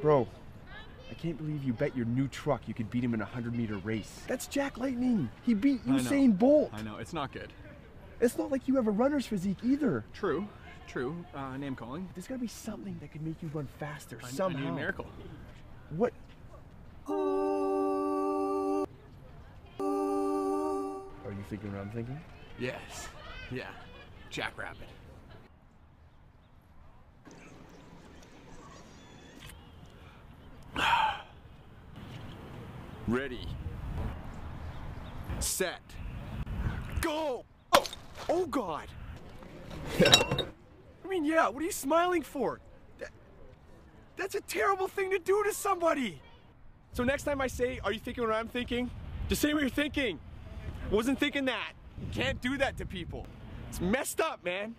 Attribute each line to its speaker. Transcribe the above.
Speaker 1: Bro, I can't believe you bet your new truck you could beat him in a 100 meter race. That's Jack Lightning. He beat
Speaker 2: I.
Speaker 1: Usain Bolt.
Speaker 2: I know, it's not good.
Speaker 1: It's not like you have a runner's physique either.
Speaker 2: True, true. Uh, name calling.
Speaker 1: There's gotta be something that could make you run faster
Speaker 2: I- I
Speaker 1: somehow.
Speaker 2: need a miracle.
Speaker 1: What? Are you thinking what I'm thinking?
Speaker 2: Yes. Yeah. Jack Rabbit. Ready. Set. Go! Oh, oh God! I mean, yeah, what are you smiling for? That, that's a terrible thing to do to somebody! So next time I say, are you thinking what I'm thinking? Just say what you're thinking. Wasn't thinking that. You can't do that to people. It's messed up, man.